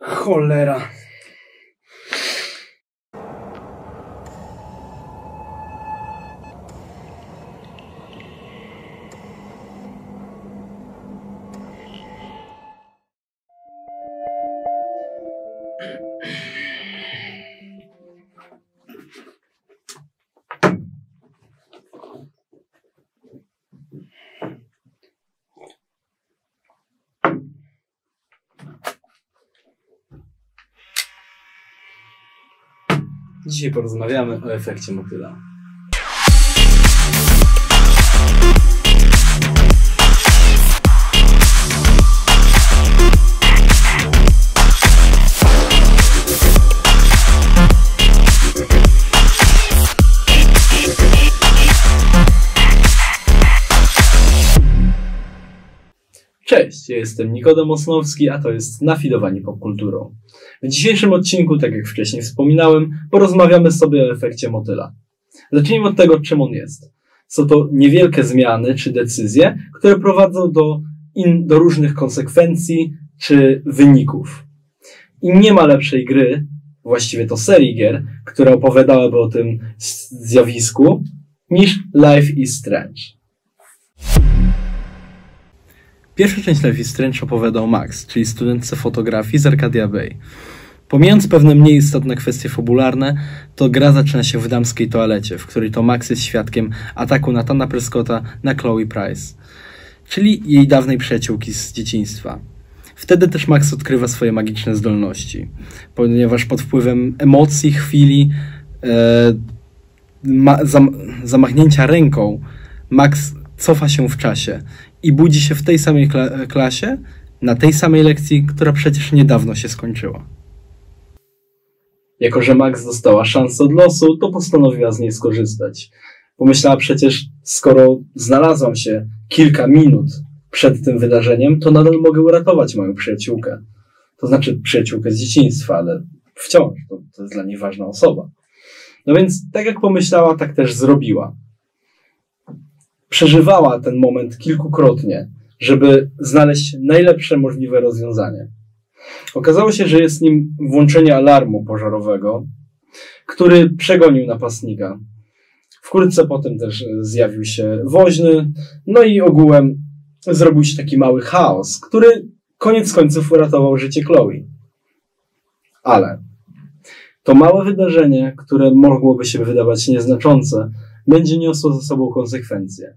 Cholera. Dzisiaj porozmawiamy o efekcie motyla. Cześć, ja jestem Nikodem Osnowski, a to jest Nafidowanie Popkulturą. W dzisiejszym odcinku, tak jak wcześniej wspominałem, porozmawiamy sobie o efekcie motyla. Zacznijmy od tego, czym on jest. Są to niewielkie zmiany czy decyzje, które prowadzą do, in, do różnych konsekwencji czy wyników. I nie ma lepszej gry, właściwie to serii gier, która opowiadałaby o tym zjawisku, niż Life is Strange. Pierwsza część Life is Strange opowiada o Max, czyli studentce fotografii z Arcadia Bay. Pomijając pewne mniej istotne kwestie fabularne, to gra zaczyna się w damskiej toalecie, w której to Max jest świadkiem ataku Natana Prescotta na Chloe Price, czyli jej dawnej przyjaciółki z dzieciństwa. Wtedy też Max odkrywa swoje magiczne zdolności, ponieważ pod wpływem emocji, chwili, e, zam, zamachnięcia ręką, Max cofa się w czasie i budzi się w tej samej kla klasie, na tej samej lekcji, która przecież niedawno się skończyła. Jako, że Max dostała szansę od losu, to postanowiła z niej skorzystać. Pomyślała przecież, skoro znalazłam się kilka minut przed tym wydarzeniem, to nadal mogę uratować moją przyjaciółkę. To znaczy przyjaciółkę z dzieciństwa, ale wciąż to, to jest dla niej ważna osoba. No więc, tak jak pomyślała, tak też zrobiła. Przeżywała ten moment kilkukrotnie, żeby znaleźć najlepsze możliwe rozwiązanie. Okazało się, że jest nim włączenie alarmu pożarowego, który przegonił napastnika. Wkrótce potem też zjawił się woźny, no i ogółem zrobił się taki mały chaos, który koniec końców uratował życie Chloe. Ale to małe wydarzenie, które mogłoby się wydawać nieznaczące, będzie niosło ze sobą konsekwencje.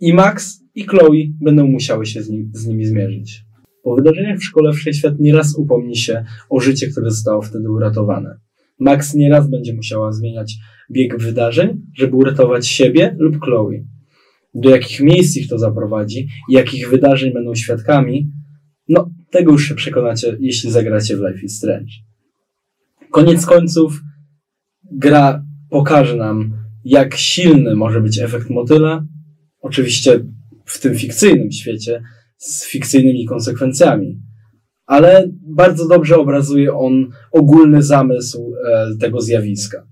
I Max, i Chloe będą musiały się z, nim, z nimi zmierzyć. Po wydarzeniach w szkole Wszechświat nieraz upomni się o życie, które zostało wtedy uratowane. Max nieraz będzie musiała zmieniać bieg wydarzeń, żeby uratować siebie lub Chloe. Do jakich miejsc ich to zaprowadzi jakich wydarzeń będą świadkami, no tego już się przekonacie, jeśli zagracie w Life is Strange. Koniec końców gra pokaże nam, jak silny może być efekt motyla, oczywiście w tym fikcyjnym świecie, z fikcyjnymi konsekwencjami. Ale bardzo dobrze obrazuje on ogólny zamysł e, tego zjawiska.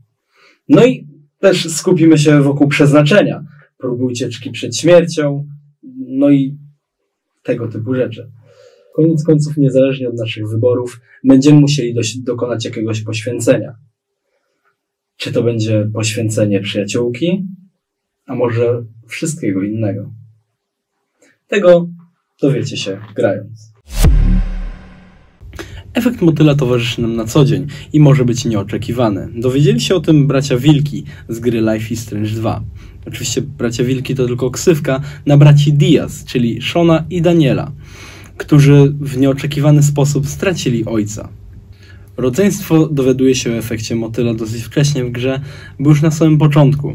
No i też skupimy się wokół przeznaczenia, próby ucieczki przed śmiercią, no i tego typu rzeczy. Koniec końców, niezależnie od naszych wyborów, będziemy musieli do, dokonać jakiegoś poświęcenia. Czy to będzie poświęcenie przyjaciółki, a może wszystkiego innego. Tego dowiecie się grając. Efekt motyla towarzyszy nam na co dzień i może być nieoczekiwany. Dowiedzieli się o tym bracia Wilki z gry Life is Strange 2. Oczywiście bracia Wilki to tylko ksywka na braci Diaz, czyli Shona i Daniela, którzy w nieoczekiwany sposób stracili ojca. Rodzeństwo dowiaduje się o efekcie motyla dosyć wcześnie w grze, bo już na samym początku.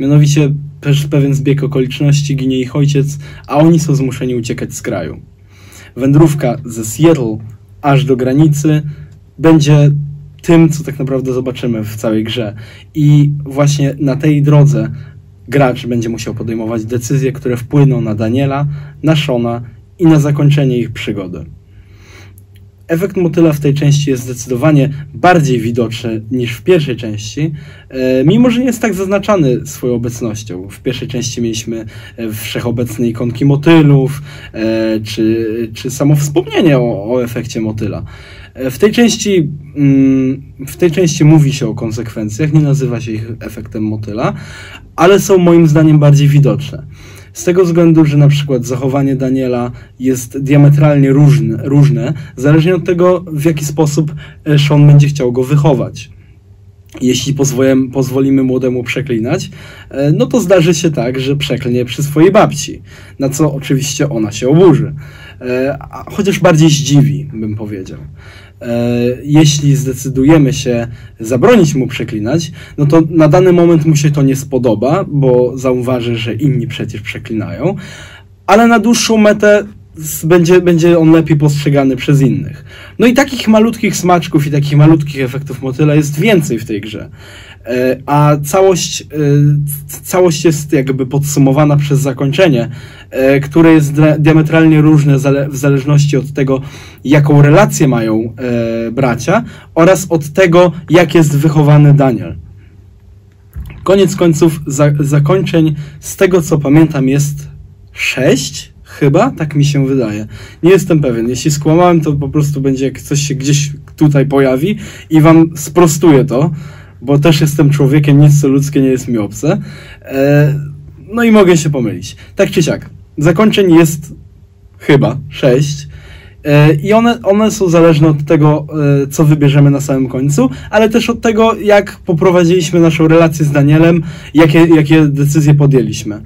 Mianowicie przez pewien zbieg okoliczności ginie ich ojciec, a oni są zmuszeni uciekać z kraju. Wędrówka ze Seattle aż do granicy będzie tym, co tak naprawdę zobaczymy w całej grze. I właśnie na tej drodze gracz będzie musiał podejmować decyzje, które wpłyną na Daniela, na Shona i na zakończenie ich przygody. Efekt motyla w tej części jest zdecydowanie bardziej widoczny niż w pierwszej części, e, mimo że nie jest tak zaznaczany swoją obecnością. W pierwszej części mieliśmy e, wszechobecne ikonki motylów, e, czy, czy samo wspomnienie o, o efekcie motyla. W tej części mm, w tej części mówi się o konsekwencjach, nie nazywa się ich efektem motyla, ale są moim zdaniem bardziej widoczne. Z tego względu, że na przykład zachowanie Daniela jest diametralnie różne, różne zależnie od tego, w jaki sposób e, Sean będzie chciał go wychować. Jeśli pozwolimy, pozwolimy młodemu przeklinać, e, no to zdarzy się tak, że przeklnie przy swojej babci, na co oczywiście ona się oburzy. E, chociaż bardziej zdziwi, bym powiedział. E, jeśli zdecydujemy się zabronić mu przeklinać, no to na dany moment mu się to nie spodoba, bo zauważy, że inni przecież przeklinają, ale na dłuższą metę będzie, będzie on lepiej postrzegany przez innych. No i takich malutkich smaczków i takich malutkich efektów motyla jest więcej w tej grze. E, a całość, e, całość jest jakby podsumowana przez zakończenie, e, które jest diametralnie różne w zależności od tego, jaką relację mają bracia oraz od tego, jak jest wychowany Daniel. Koniec końców, za, zakończeń, z tego co pamiętam, jest sześć, chyba, tak mi się wydaje. Nie jestem pewien. Jeśli skłamałem, to po prostu będzie, jak coś się gdzieś tutaj pojawi i wam sprostuję to bo też jestem człowiekiem, nic co ludzkie nie jest mi obce. E, no i mogę się pomylić. Tak czy siak, zakończeń jest chyba sześć. E, I one, one są zależne od tego, e, co wybierzemy na samym końcu, ale też od tego, jak poprowadziliśmy naszą relację z Danielem, jakie, jakie decyzje podjęliśmy.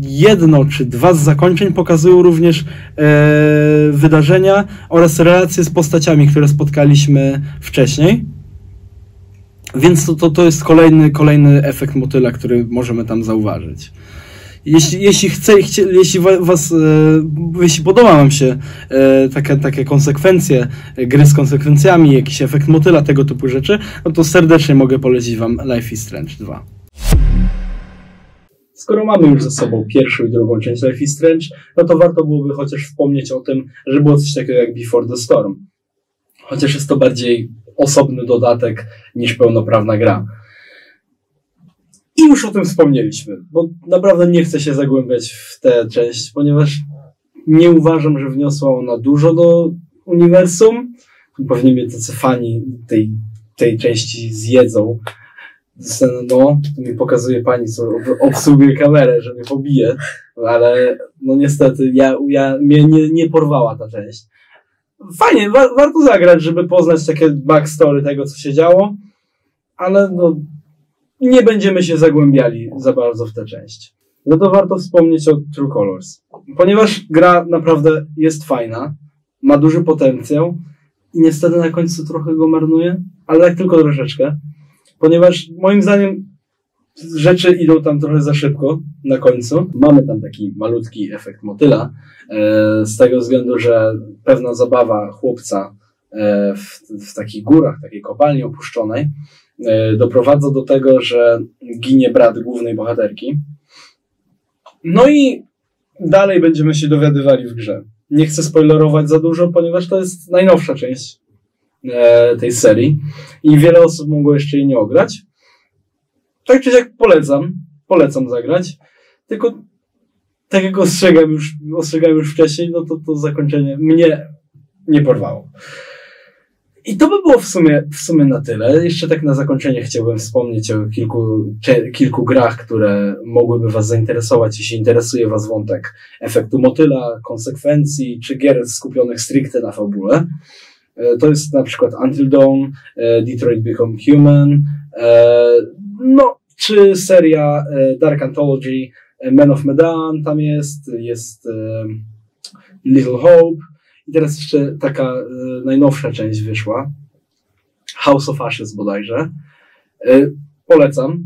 Jedno czy dwa z zakończeń pokazują również wydarzenia oraz relacje z postaciami, które spotkaliśmy wcześniej. Więc to, to, to jest kolejny, kolejny efekt motyla, który możemy tam zauważyć. Jeśli, jeśli chce, jeśli was, e, jeśli podoba wam się e, takie, takie konsekwencje, e, gry z konsekwencjami, jakiś efekt motyla, tego typu rzeczy, no to serdecznie mogę polecić wam Life is Strange 2. Skoro mamy już ze sobą pierwszą i drugą część Life is Strange, no to warto byłoby chociaż wspomnieć o tym, że było coś takiego jak Before the Storm. Chociaż jest to bardziej osobny dodatek niż pełnoprawna gra. I już o tym wspomnieliśmy, bo naprawdę nie chcę się zagłębiać w tę część, ponieważ nie uważam, że wniosła ona dużo do uniwersum. Pewnie mnie tacy fani tej, tej części zjedzą. No, to mi pokazuje pani, co obsługuje kamerę, że mnie pobije, ale no niestety ja, ja, mnie nie, nie porwała ta część fajnie, wa warto zagrać, żeby poznać takie backstory tego, co się działo, ale no, nie będziemy się zagłębiali za bardzo w tę część. No to warto wspomnieć o True Colors. Ponieważ gra naprawdę jest fajna, ma duży potencjał i niestety na końcu trochę go marnuje, ale tak tylko troszeczkę. Ponieważ moim zdaniem rzeczy idą tam trochę za szybko na końcu. Mamy tam taki malutki efekt motyla, e, z tego względu, że pewna zabawa chłopca e, w, w takich górach, takiej kopalni opuszczonej, e, doprowadza do tego, że ginie brat głównej bohaterki. No i dalej będziemy się dowiadywali w grze. Nie chcę spoilerować za dużo, ponieważ to jest najnowsza część tej serii i wiele osób mogło jeszcze jej nie ograć tak czy siak polecam, polecam zagrać, tylko tak jak ostrzegam już, ostrzegałem już wcześniej, no to to zakończenie mnie nie porwało. I to by było w sumie, w sumie na tyle. Jeszcze tak na zakończenie chciałbym wspomnieć o kilku, kilku grach, które mogłyby Was zainteresować, jeśli interesuje Was wątek efektu motyla, konsekwencji, czy gier skupionych stricte na fabule. E, to jest na przykład Until Dawn, e, Detroit Become Human, e, no, czy seria Dark Anthology, Men of Medan tam jest, jest Little Hope i teraz jeszcze taka najnowsza część wyszła, House of Ashes bodajże. Polecam.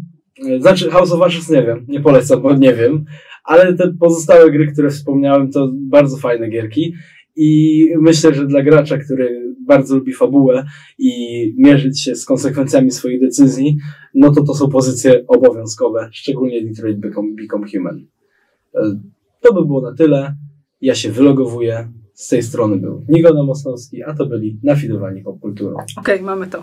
Znaczy House of Ashes nie wiem, nie polecam, bo nie wiem, ale te pozostałe gry, które wspomniałem, to bardzo fajne gierki i myślę, że dla gracza, który bardzo lubi fabułę i mierzyć się z konsekwencjami swoich decyzji, no to to są pozycje obowiązkowe, szczególnie Detroit Become, Become Human. E, to by było na tyle. Ja się wylogowuję Z tej strony był Nikodem Mosnowski, a to byli nafidowani popkulturą. Okej, mamy to.